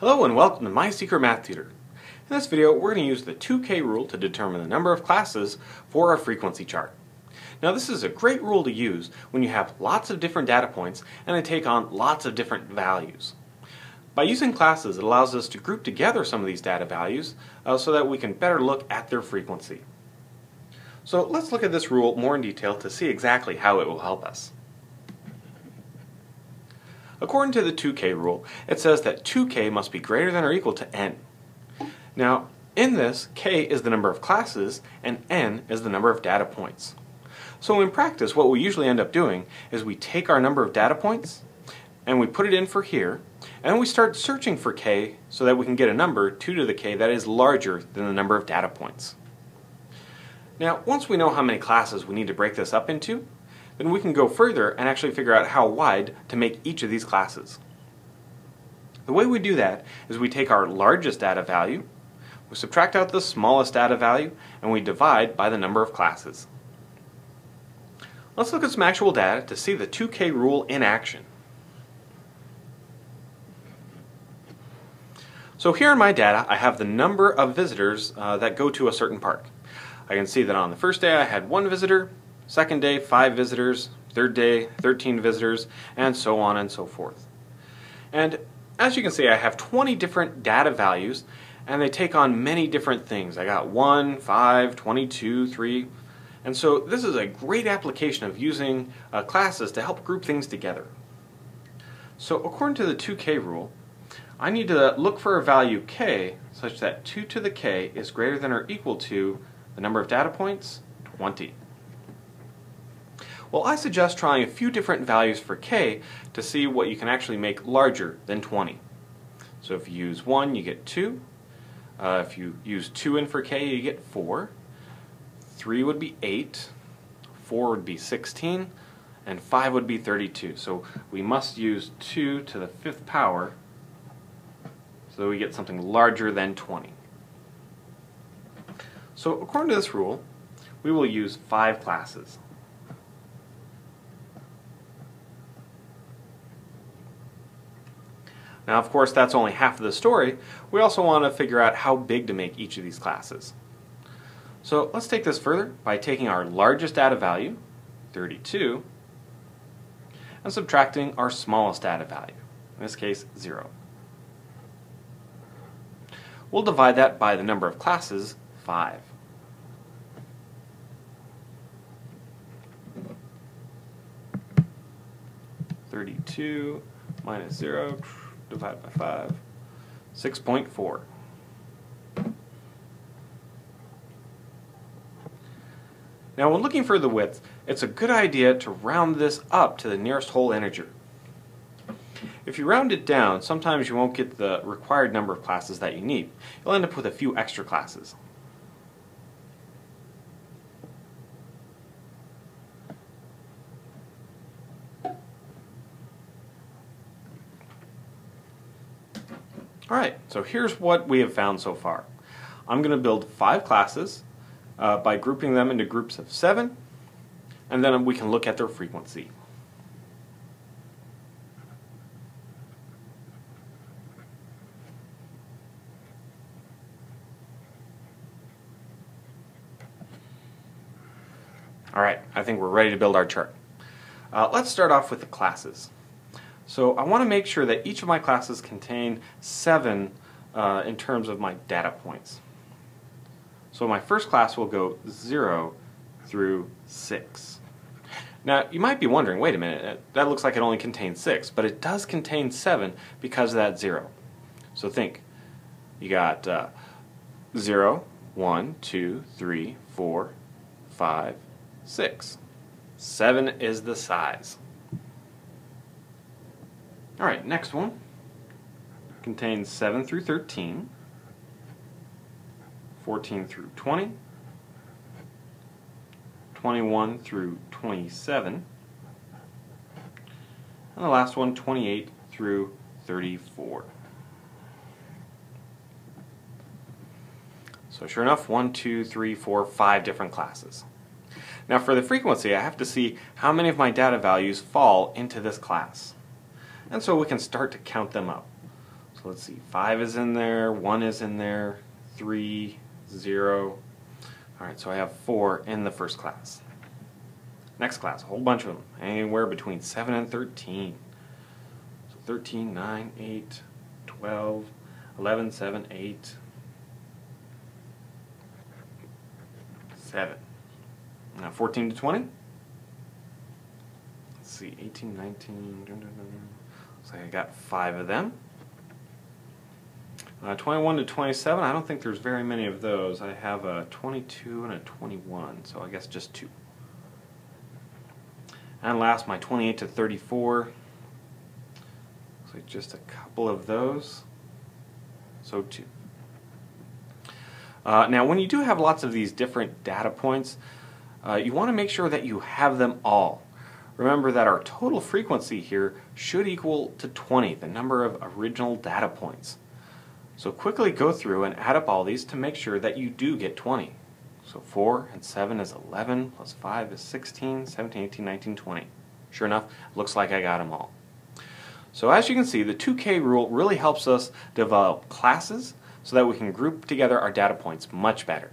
Hello and welcome to My Secret Math Tutor. In this video we're going to use the 2K rule to determine the number of classes for our frequency chart. Now this is a great rule to use when you have lots of different data points and they take on lots of different values. By using classes it allows us to group together some of these data values uh, so that we can better look at their frequency. So let's look at this rule more in detail to see exactly how it will help us. According to the 2k rule, it says that 2k must be greater than or equal to n. Now, in this, k is the number of classes and n is the number of data points. So in practice, what we usually end up doing is we take our number of data points and we put it in for here, and we start searching for k so that we can get a number, 2 to the k, that is larger than the number of data points. Now, once we know how many classes we need to break this up into, then we can go further and actually figure out how wide to make each of these classes. The way we do that is we take our largest data value, we subtract out the smallest data value, and we divide by the number of classes. Let's look at some actual data to see the 2K rule in action. So here in my data, I have the number of visitors uh, that go to a certain park. I can see that on the first day I had one visitor, Second day, 5 visitors. Third day, 13 visitors, and so on and so forth. And as you can see, I have 20 different data values, and they take on many different things. I got 1, 5, 22, 3. And so this is a great application of using uh, classes to help group things together. So according to the 2k rule, I need to look for a value k such that 2 to the k is greater than or equal to the number of data points, 20. Well, I suggest trying a few different values for k to see what you can actually make larger than 20. So if you use 1, you get 2. Uh, if you use 2 in for k, you get 4. 3 would be 8. 4 would be 16. And 5 would be 32. So we must use 2 to the fifth power so we get something larger than 20. So according to this rule, we will use 5 classes. Now, of course, that's only half of the story. We also want to figure out how big to make each of these classes. So let's take this further by taking our largest data value, 32, and subtracting our smallest data value, in this case, 0. We'll divide that by the number of classes, 5. Thirty-two minus zero divided by 5, 6.4. Now when looking for the width, it's a good idea to round this up to the nearest whole integer. If you round it down, sometimes you won't get the required number of classes that you need. You'll end up with a few extra classes. Alright, so here's what we have found so far. I'm going to build five classes uh, by grouping them into groups of seven, and then we can look at their frequency. Alright, I think we're ready to build our chart. Uh, let's start off with the classes. So I want to make sure that each of my classes contain seven uh, in terms of my data points. So my first class will go 0 through 6. Now you might be wondering, wait a minute, that looks like it only contains 6, but it does contain 7 because of that 0. So think, you got uh, 0, 1, 2, 3, 4, 5, 6. 7 is the size. All right, next one contains 7 through 13, 14 through 20, 21 through 27, and the last one, 28 through 34. So sure enough, one, two, three, four, five different classes. Now for the frequency, I have to see how many of my data values fall into this class and so we can start to count them up. So let's see, 5 is in there, 1 is in there, 3, 0. Alright, so I have 4 in the first class. Next class, a whole bunch of them, anywhere between 7 and 13. So 13, 9, 8, 12, 11, 7, 8, 7. Now 14 to 20. Let's see, 18, 19. Dun, dun, dun. Looks like I got five of them. Uh, 21 to 27, I don't think there's very many of those. I have a 22 and a 21, so I guess just two. And last, my 28 to 34. Looks like just a couple of those. So two. Uh, now, when you do have lots of these different data points, uh, you want to make sure that you have them all. Remember that our total frequency here should equal to 20, the number of original data points. So quickly go through and add up all these to make sure that you do get 20. So 4 and 7 is 11, plus 5 is 16, 17, 18, 19, 20. Sure enough, looks like I got them all. So as you can see, the 2K rule really helps us develop classes so that we can group together our data points much better.